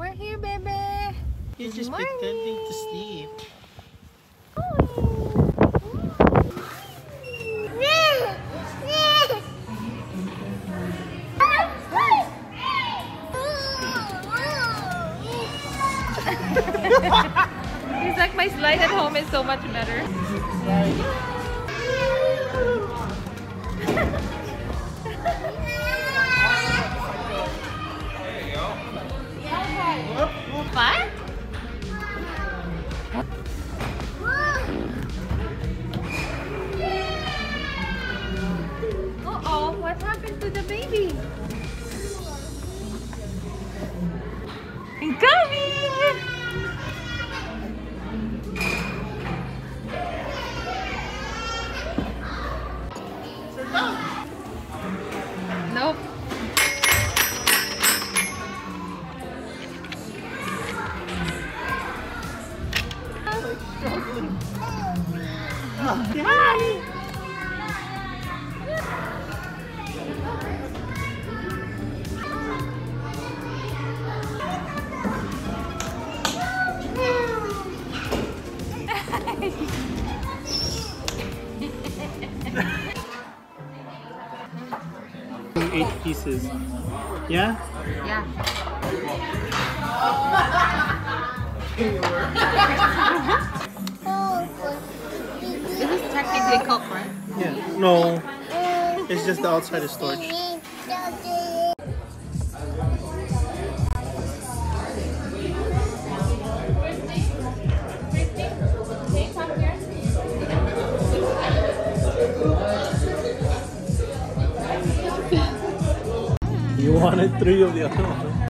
We're here, baby. You're just Morning. pretending to sleep. He's like, my slide at home is so much better. Coming! Nope. Hi. Eight pieces. Yeah? Yeah. This is technically cooked, right? Yeah. No. It's just the outside is storage. Wanted three of the other one.